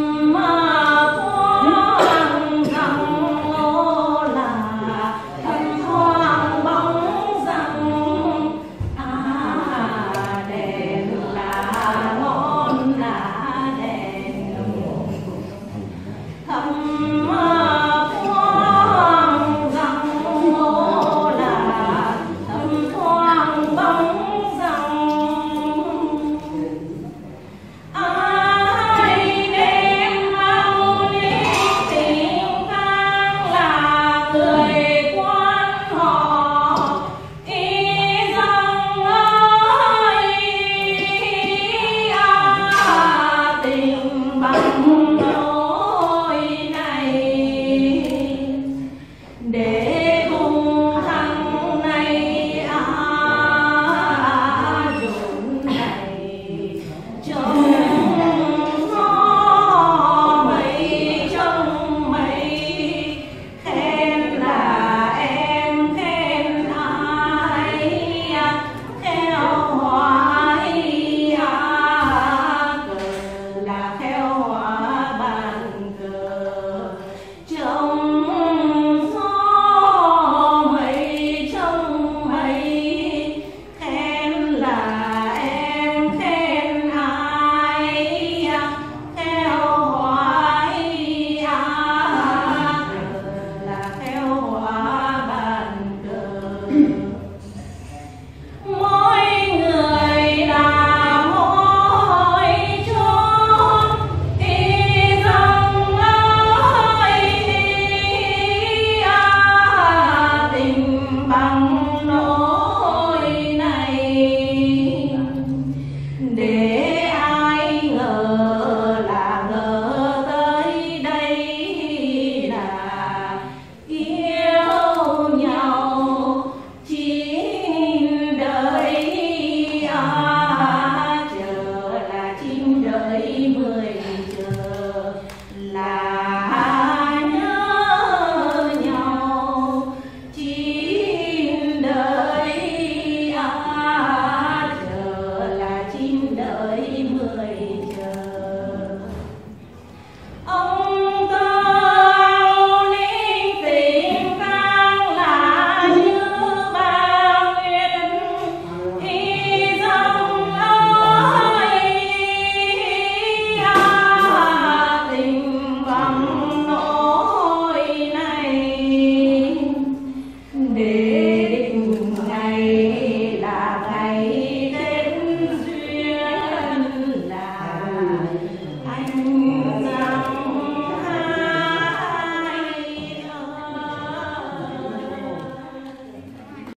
Mm-hmm.